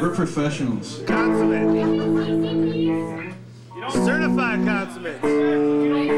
We're professionals. Consummate. Certified consummate.